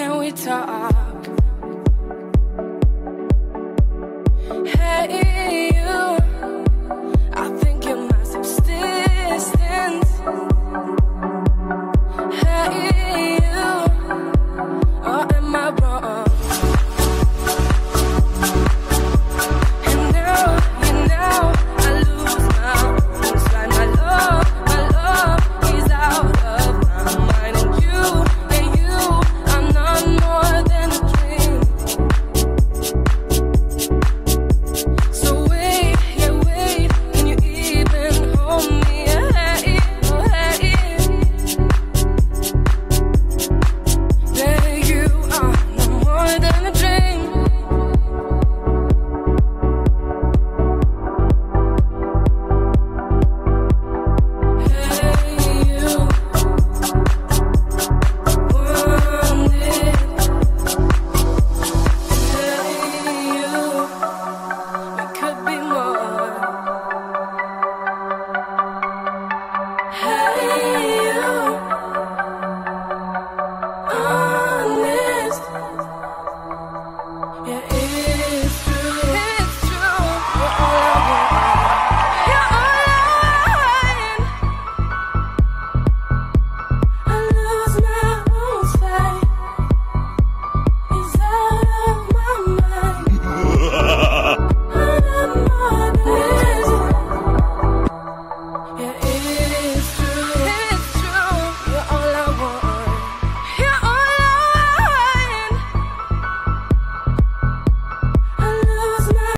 can we talk?